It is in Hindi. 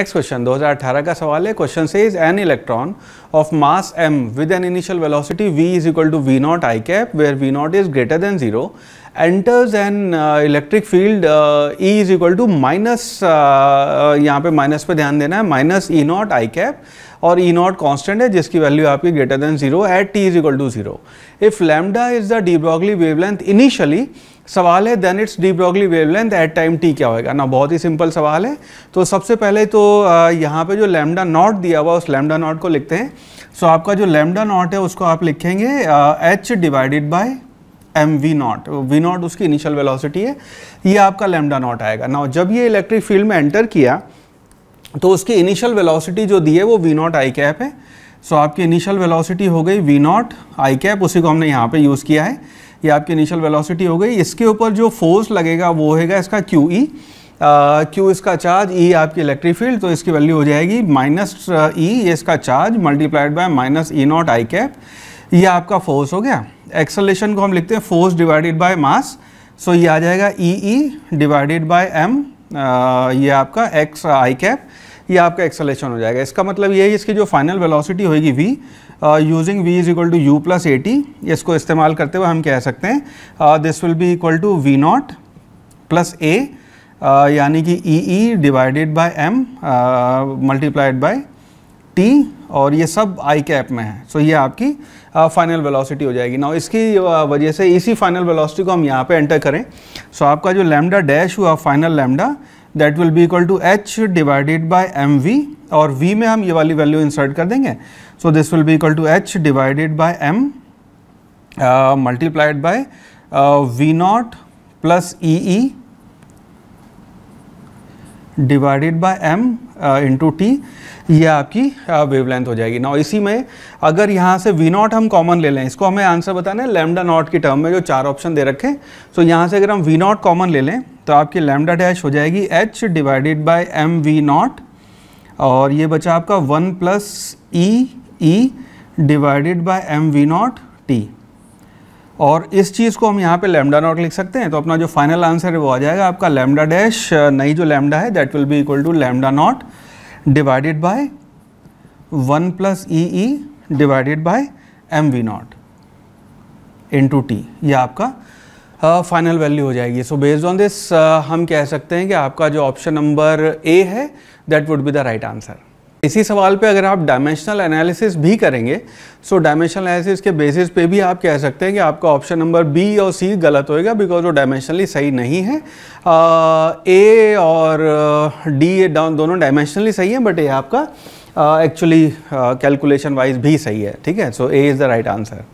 नेक्स्ट क्वेश्चन 2018 का सवाल है। क्वेश्चन से is an electron of mass M with an initial velocity V is equal to V naught I cap where V naught is greater than zero enters an electric field e is equal to minus यहाँ पे माइनस पे ध्यान देना है minus E naught I cap और ई नॉट कॉन्स्टेंट है जिसकी वैल्यू आपकी greater than zero at T is equal to zero if lambda is the de Broglie wavelength initially सवाल है then its de Broglie wavelength at time T क्या होगा ना बहुत ही सिंपल सवाल है। तो सबसे पहले तो यहाँ पे जो लैमडा नॉट दिया हुआ उस लैमडा नॉट को लिखते हैं। सो so, आपका जो लैमडा नॉट है उसको आप लिखेंगे H divided by M V naught V naught उसकी इनिशियल वेलोसिटी है। ये आपका लेमडा नॉट आएगा। ना जब ये इलेक्ट्रिक फ़ील्ड में एंटर किया तो उसकी इनिशियल वेलोसिटी जो दी है वो वी नॉट आई कैप है। सो so, आपकी इनिशियल वेलोसिटी हो गई वी नॉट आई कैप उसी को हमने यहाँ पे यूज़ किया है। ये आपकी इनिशियल वेलोसिटी हो गई। इसके ऊपर जो फोर्स लगेगा वो होगा इसका क्यू ई क्यू इसका चार्ज ई e आपकी इलेक्ट्रिक फ़ील्ड तो इसकी वैल्यू हो जाएगी माइनस ई e, ये इसका charge multiplied by minus E naught I cap ये आपका फोर्स हो गया। एक्सलेशन को हम लिखते हैं force divided by mass so ये आ जाएगा E E divided by M ये आपका एक्स आई कैप ये आपका एक्सलेशन हो जाएगा। इसका मतलब ये है इसकी जो फाइनल वेलोसिटी होगी V using V is equal to U plus A T इसको इस्तेमाल करते हुए हम कह सकते हैं this will be equal to V not plus A यानी कि E E divided by M multiplied by T और ये सब आई कैप में है। सो so, ये आपकी फाइनल uh, वेलोसिटी हो जाएगी। ना इसकी uh, वजह से इसी फाइनल वेलोसिटी को हम यहाँ पे एंटर करें। सो so, आपका जो लैमडा डैश हुआ final lambda that will be equal to H divided by M V और वी में हम ये वाली वैल्यू इंसर्ट कर देंगे। So this will be equal to H divided by M multiplied by V not plus E E divided by M into T ये आपकी वेवलेंथ uh, हो जाएगी। ना इसी में अगर यहाँ से वी नॉट हम कॉमन ले लें इसको हमें आंसर बताना है लेमडा नॉट की टर्म में जो चार ऑप्शन दे रखे सो यहाँ से अगर हम वी नॉट कॉमन ले लें तो आपकी लेमडा डैश हो जाएगी H divided by M V not और ये बचा आपका one plus E E divided by M V not T और इस चीज़ को हम यहाँ पे लेमडा नॉट लिख सकते हैं तो अपना जो फाइनल आंसर है वो आ जाएगा आपका लेमडा डैश नई जो लेमडा है that will be equal to lambda not divided by one plus E E divided by M V not into T ये आपका फाइनल uh, वैल्यू हो जाएगी। सो बेस्ड ऑन दिस हम कह सकते हैं कि आपका जो ऑप्शन नंबर ए है that would be the right answer इसी सवाल पे अगर आप डायमेंशनल एनालिसिस भी करेंगे सो डायमेंशनल एनालिसिस के बेसिस पे भी आप कह सकते हैं कि आपका ऑप्शन नंबर बी और सी गलत होएगा बिकॉज़ वो डायमेंशनली सही नहीं है। ए और डी दोनों डायमेंशनली सही है बट ये आपका एक्चुअली कैलकुलेशन वाइज भी सही है, ठीक है? So A is the right answer